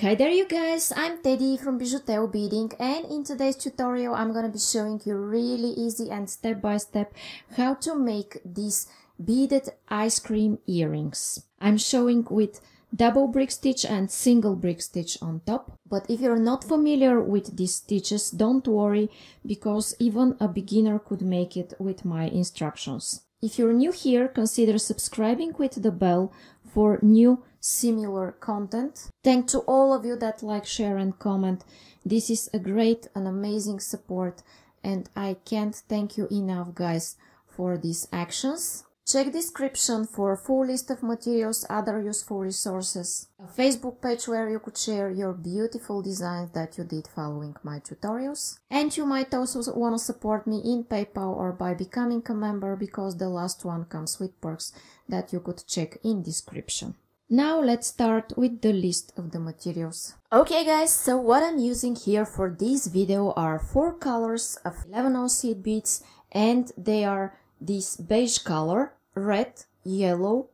Hi there you guys, I'm Teddy from Bijuteo Beading and in today's tutorial I'm gonna be showing you really easy and step by step how to make these beaded ice cream earrings. I'm showing with double brick stitch and single brick stitch on top. But if you're not familiar with these stitches, don't worry because even a beginner could make it with my instructions. If you're new here, consider subscribing with the bell for new similar content. Thank to all of you that like, share and comment. This is a great and amazing support and I can't thank you enough guys for these actions. Check description for a full list of materials, other useful resources, a Facebook page where you could share your beautiful designs that you did following my tutorials. And you might also want to support me in PayPal or by becoming a member because the last one comes with perks that you could check in description. Now let's start with the list of the materials. Okay guys, so what I'm using here for this video are four colors of 11 seed beads and they are this beige color, red, yellow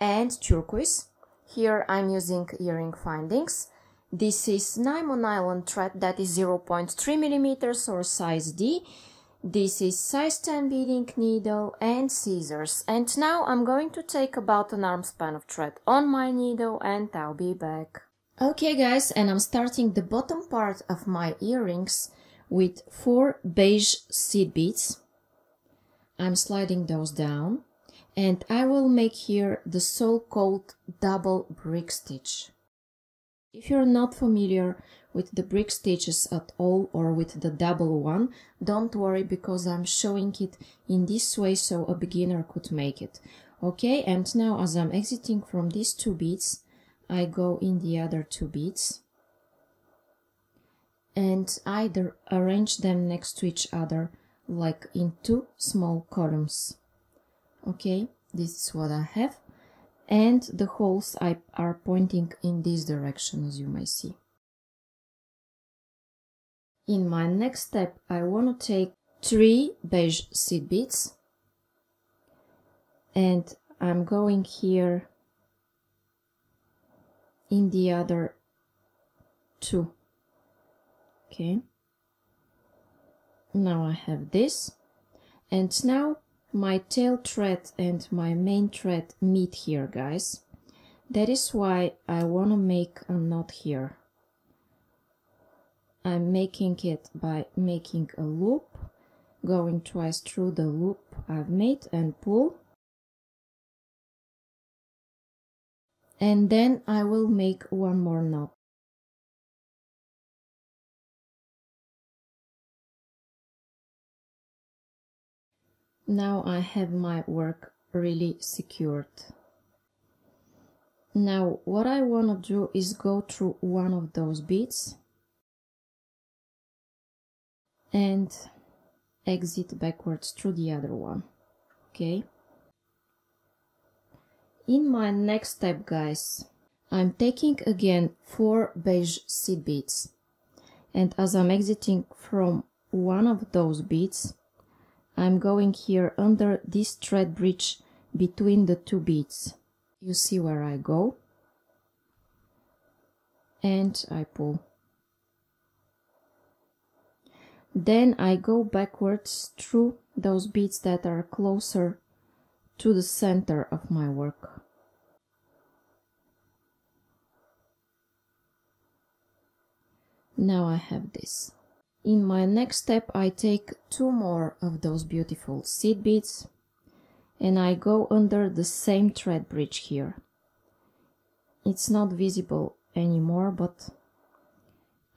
and turquoise. Here I'm using earring findings. This is Nymo nylon thread that is 0.3 millimeters or size D. This is size 10 beading needle and scissors. And now I'm going to take about an arm span of thread on my needle and I'll be back. Okay guys, and I'm starting the bottom part of my earrings with four beige seed beads. I'm sliding those down and I will make here the so-called double brick stitch. If you're not familiar with the brick stitches at all or with the double one, don't worry because I'm showing it in this way so a beginner could make it. Okay, and now as I'm exiting from these two beads, I go in the other two beads and either arrange them next to each other like in two small columns. Okay, this is what I have. And the holes I are pointing in this direction as you may see. In my next step, I want to take three beige seed beads. And I'm going here in the other two. Okay. Now I have this. And now my tail thread and my main thread meet here guys. That is why I want to make a knot here I'm making it by making a loop going twice through the loop I've made and pull. And then I will make one more knot Now I have my work really secured. Now what I want to do is go through one of those beads and exit backwards through the other one. Okay. In my next step guys, I'm taking again four beige seed beads and as I'm exiting from one of those beads I'm going here under this thread bridge between the two beads. You see where I go and I pull. Then I go backwards through those beads that are closer to the center of my work. Now I have this. In my next step I take two more of those beautiful seed beads and I go under the same thread bridge here. It's not visible anymore but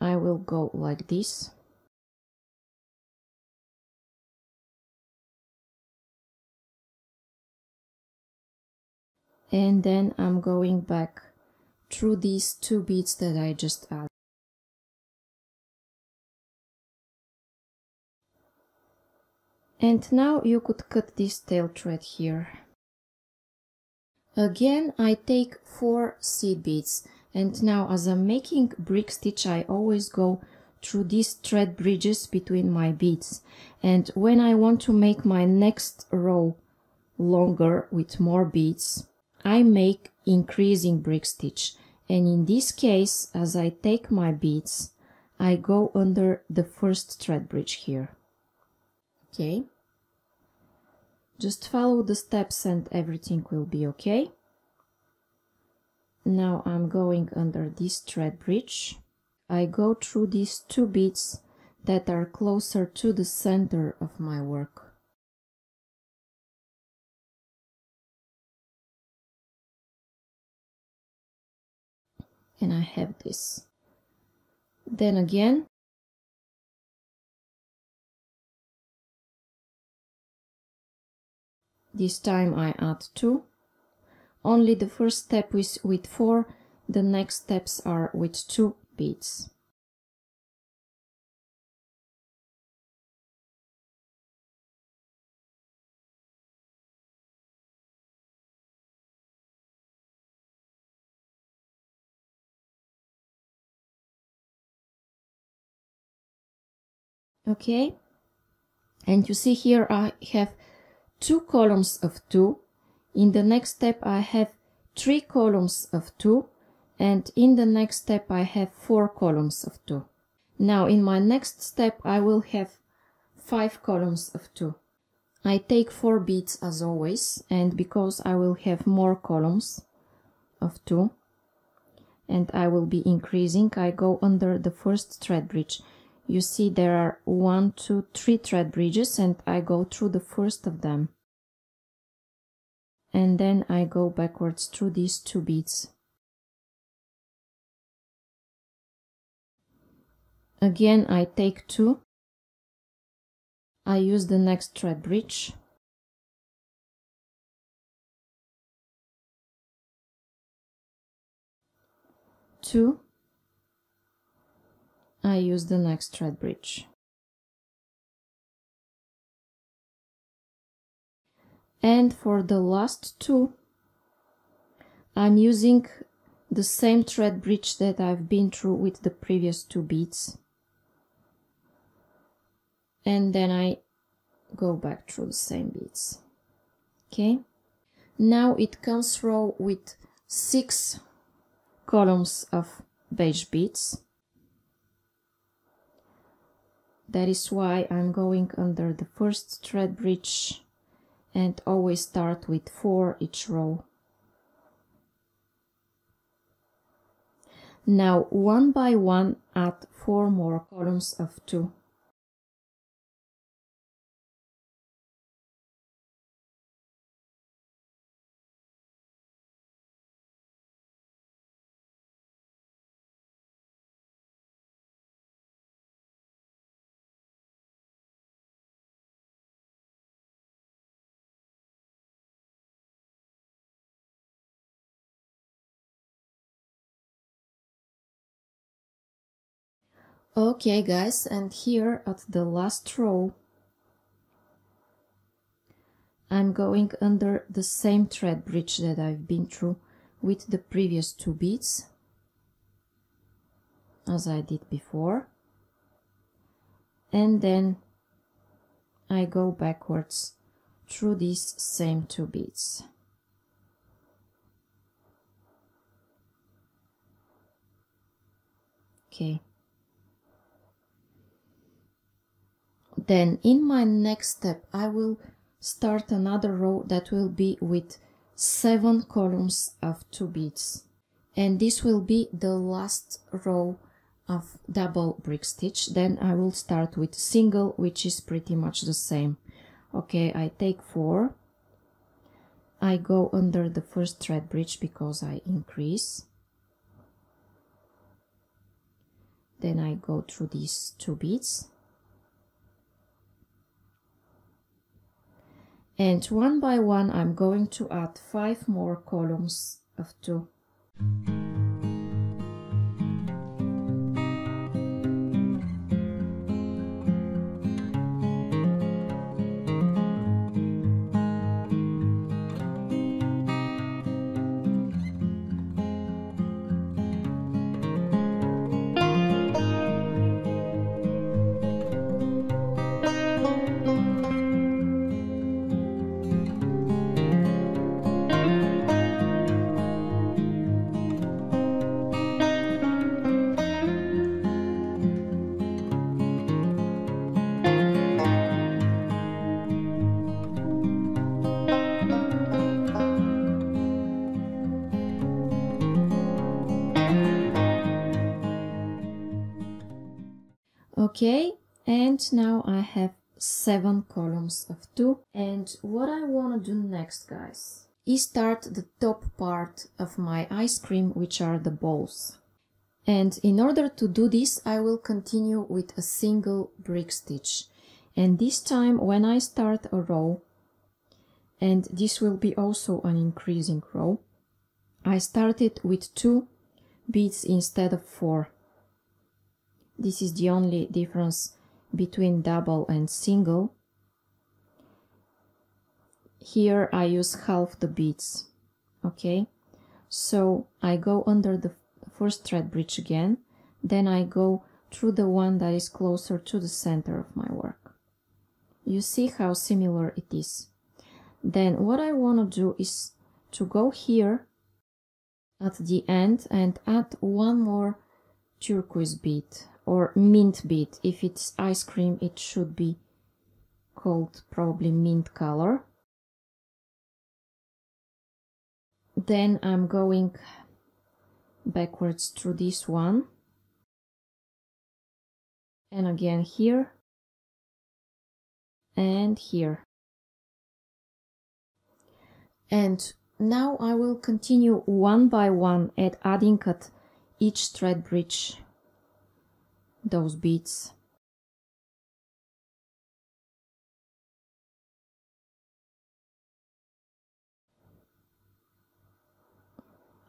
I will go like this. And then I'm going back through these two beads that I just added. And now you could cut this tail thread here. Again, I take four seed beads and now as I'm making brick stitch, I always go through these thread bridges between my beads. And when I want to make my next row longer with more beads, I make increasing brick stitch. And in this case as I take my beads I go under the first thread bridge here. Okay. Just follow the steps and everything will be okay. Now I'm going under this thread bridge. I go through these two beads that are closer to the center of my work and I have this. Then again, this time I add 2. Only the first step is with 4, the next steps are with 2 beads. Okay? And you see here I have two columns of two. In the next step I have three columns of two. And in the next step I have four columns of two. Now in my next step I will have five columns of two. I take four beads as always and because I will have more columns of two and I will be increasing I go under the first thread bridge you see there are one, two, three thread bridges and I go through the first of them. And then I go backwards through these two beads. Again, I take two. I use the next thread bridge. Two I use the next thread bridge. And for the last two, I'm using the same thread bridge that I've been through with the previous two beads. And then I go back through the same beads. Okay. Now it comes through with six columns of beige beads that is why I'm going under the first thread bridge and always start with 4 each row. Now one by one add 4 more columns of 2. Okay guys, and here at the last row, I'm going under the same thread bridge that I've been through with the previous two beads, as I did before. And then I go backwards through these same two beads. Okay. Then in my next step, I will start another row that will be with seven columns of two beads. And this will be the last row of double brick stitch. Then I will start with single, which is pretty much the same. Okay, I take four. I go under the first thread bridge because I increase. Then I go through these two beads. And one by one I'm going to add five more columns of two. Okay and now I have seven columns of two. And what I want to do next guys is start the top part of my ice cream which are the balls and in order to do this I will continue with a single brick stitch. And this time when I start a row and this will be also an increasing row I started with two beads instead of four this is the only difference between double and single. Here I use half the beads. Okay, so I go under the first thread bridge again, then I go through the one that is closer to the center of my work. You see how similar it is. Then what I want to do is to go here at the end and add one more turquoise bead or mint bead. If it's ice cream, it should be called probably mint color. Then I'm going backwards through this one. And again here. And here. And now I will continue one by one at adding at each thread bridge those beads.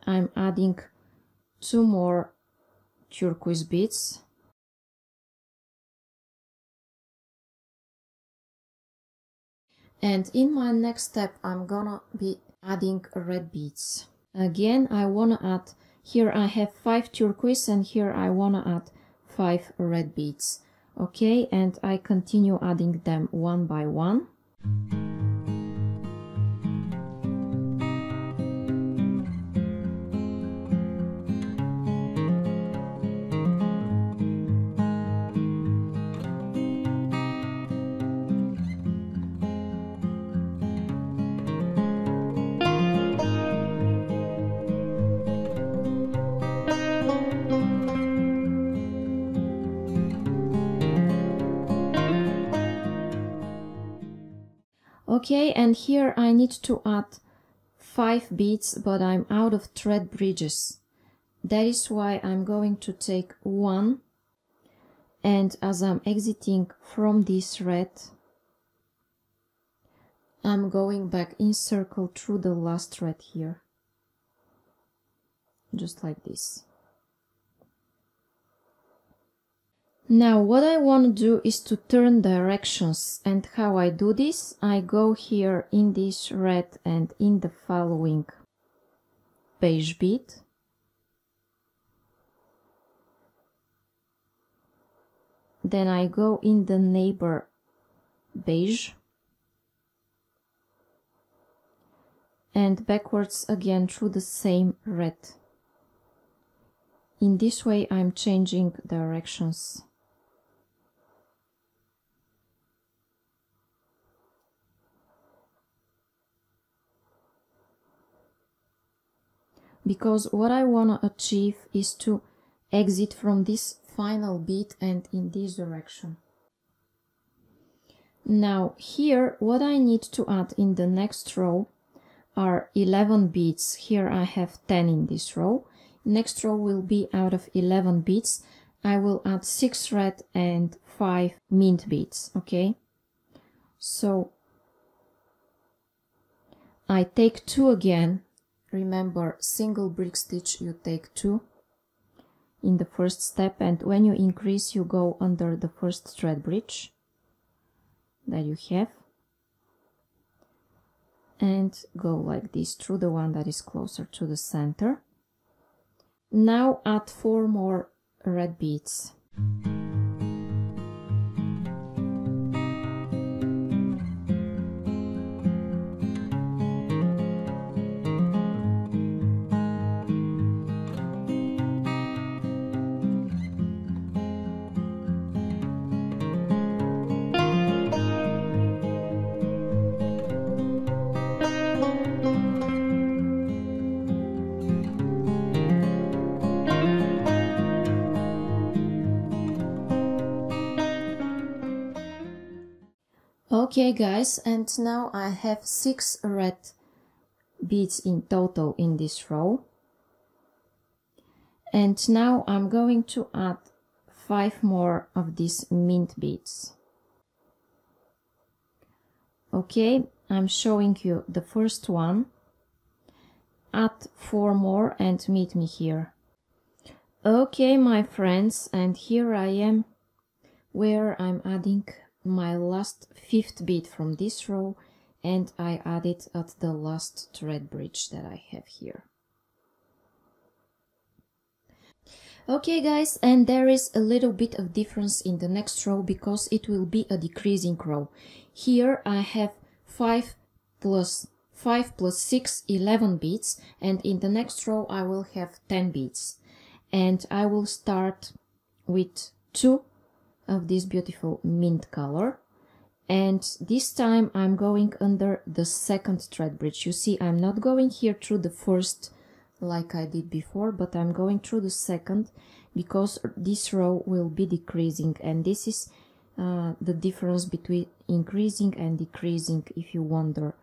I'm adding two more turquoise beads and in my next step I'm gonna be adding red beads again I wanna add here I have five turquoise and here I wanna add 5 red beads. Okay and I continue adding them one by one okay and here I need to add 5 beads but I'm out of thread bridges. That is why I'm going to take one. And as I'm exiting from this thread I'm going back in circle through the last thread here. Just like this Now what I want to do is to turn directions and how I do this I go here in this red and in the following beige bit. then I go in the neighbor beige. And backwards again through the same red. In this way I'm changing directions because what I want to achieve is to exit from this final beat and in this direction. Now here what I need to add in the next row are 11 beads. Here I have 10 in this row. Next row will be out of 11 beads. I will add 6 red and 5 mint beads, okay? So I take 2 again remember single brick stitch you take two in the first step and when you increase you go under the first thread bridge that you have and go like this through the one that is closer to the center. Now add four more red beads Okay guys, and now I have six red beads in total in this row. And now I'm going to add five more of these mint beads. Okay, I'm showing you the first one. Add four more and meet me here. Okay, my friends, and here I am where I'm adding my last fifth bead from this row and I add it at the last thread bridge that I have here. Okay guys, and there is a little bit of difference in the next row because it will be a decreasing row. Here I have 5 plus 5 plus 6, 11 beads and in the next row I will have 10 beads. And I will start with 2 of this beautiful mint color. And this time I'm going under the second thread bridge. You see I'm not going here through the first like I did before but I'm going through the second because this row will be decreasing. And this is uh, the difference between increasing and decreasing. If you wonder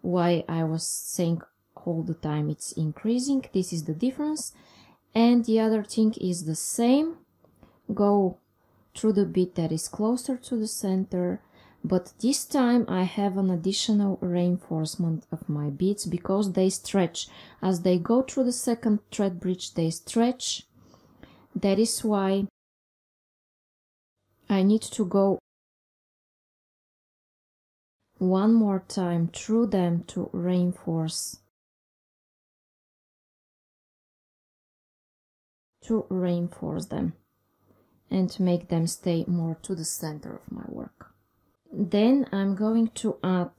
why I was saying all the time it's increasing this is the difference. And the other thing is the same. Go through the bit that is closer to the center but this time I have an additional reinforcement of my beads because they stretch. As they go through the second thread bridge they stretch. That is why I need to go one more time through them to reinforce to reinforce them and to make them stay more to the center of my work. Then I'm going to add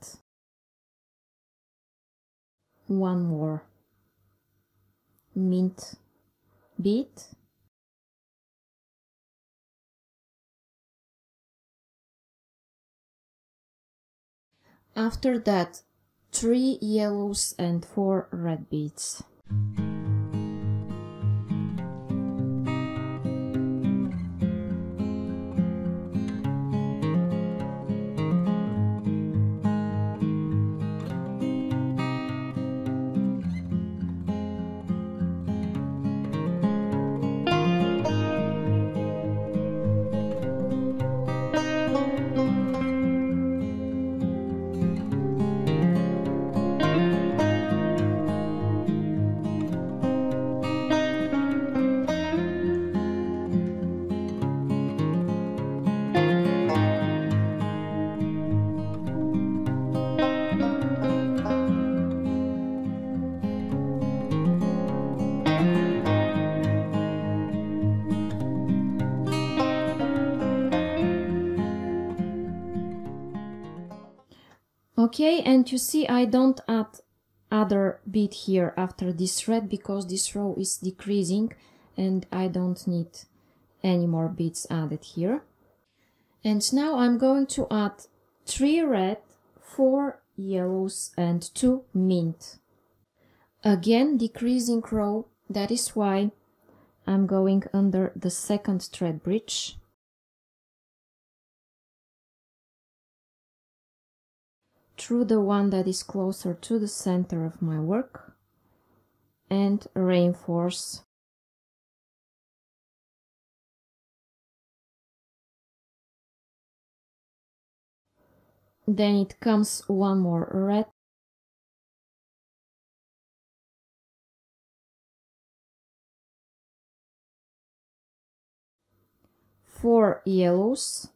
one more mint bead After that, three yellows and four red beads. Okay and you see I don't add other bead here after this red because this row is decreasing and I don't need any more beads added here. And now I'm going to add three red four yellows and two mint. Again decreasing row that is why I'm going under the second thread bridge through the one that is closer to the center of my work and reinforce then it comes one more red. Four yellows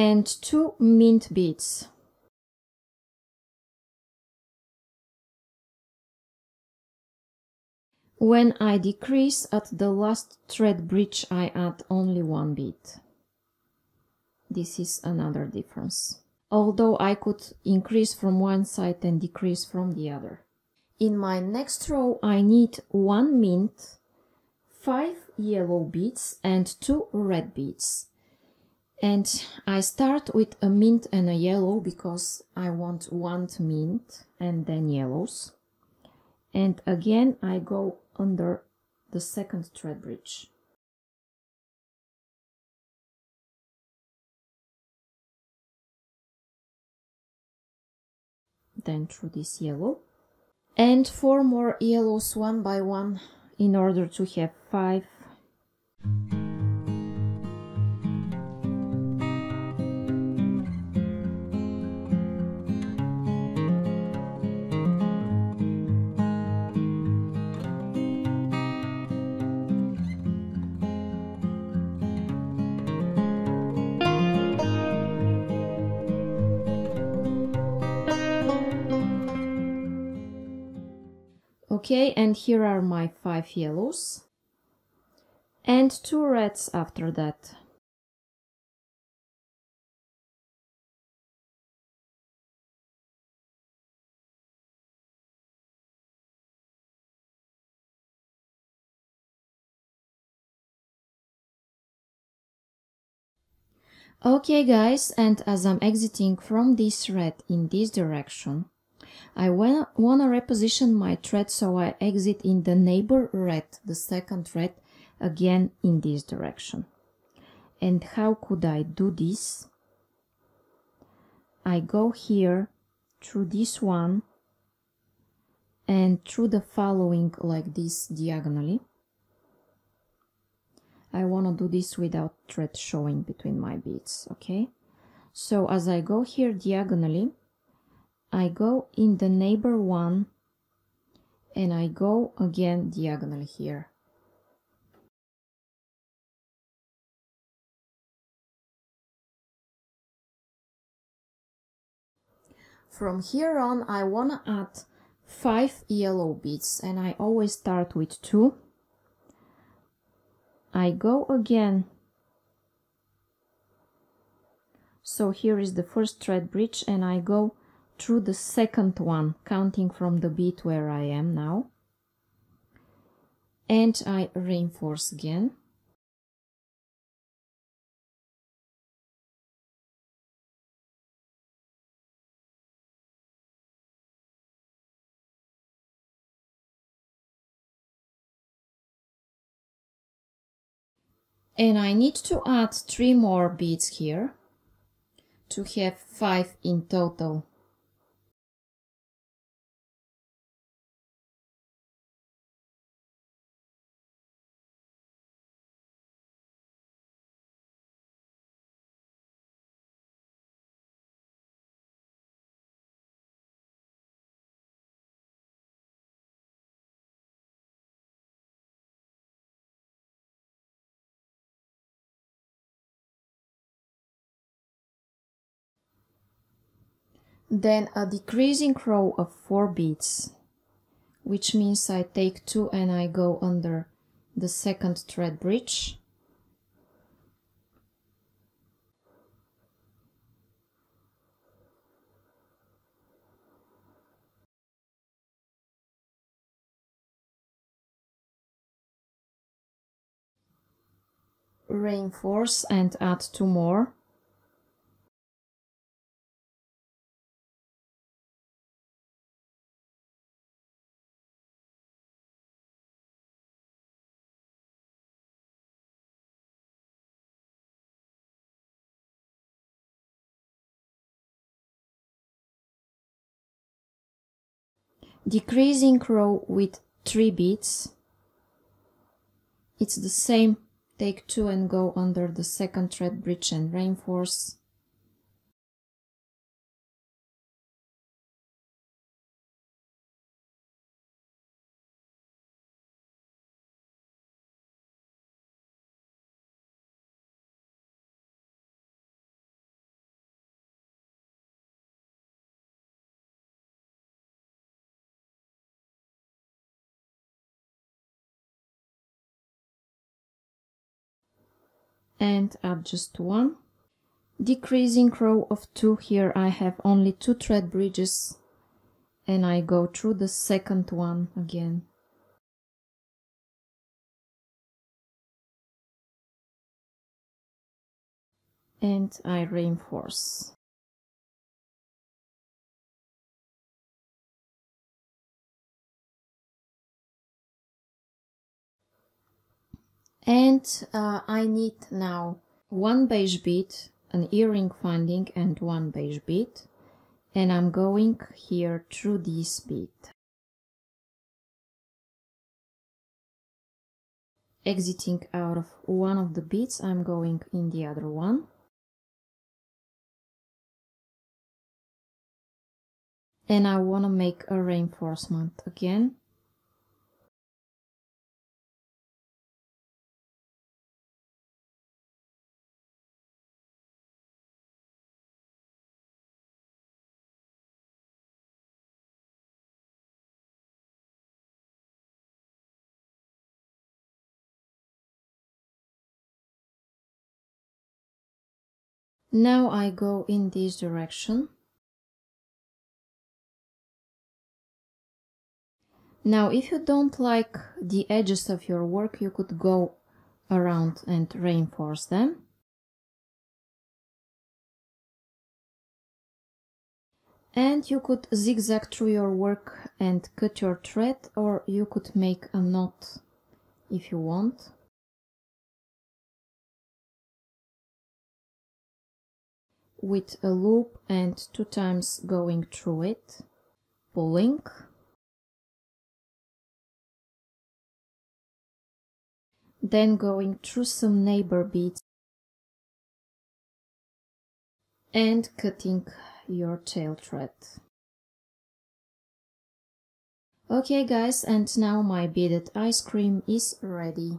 and two mint beads. When I decrease at the last thread bridge I add only one bead. this is another difference. Although I could increase from one side and decrease from the other. In my next row I need one mint, five yellow beads and two red beads. And I start with a mint and a yellow because I want one mint and then yellows. And again I go under the second thread bridge. Then through this yellow. And four more yellows one by one in order to have five Okay, and here are my five yellows and two reds after that. Okay guys, and as I'm exiting from this red in this direction, I wanna, reposition my thread so I exit in the neighbor red, the second thread, again in this direction. And how could I do this? I go here through this one and through the following like this diagonally. I want to do this without thread showing between my beads, okay? So as I go here diagonally, I go in the neighbor one and I go again diagonally here. From here on I wanna add 5 yellow beads and I always start with 2. I go again so here is the first thread bridge and I go through the second one, counting from the beat where I am now. And I reinforce again. And I need to add three more beads here to have five in total. Then a decreasing row of 4 beads, which means I take 2 and I go under the second thread bridge. reinforce and add two more decreasing row with 3 beads it's the same take 2 and go under the second thread bridge and reinforce and add just one. Decreasing row of two here I have only two thread bridges and I go through the second one again. And I reinforce and uh, I need now one beige bead an earring finding and one beige bead and I'm going here through this bead. Exiting out of one of the beads, I'm going in the other one. And I want to make a reinforcement again Now I go in this direction. Now if you don't like the edges of your work, you could go around and reinforce them. And you could zigzag through your work and cut your thread or you could make a knot if you want. With a loop and two times going through it, pulling, then going through some neighbor beads and cutting your tail thread. Okay guys, and now my beaded ice cream is ready.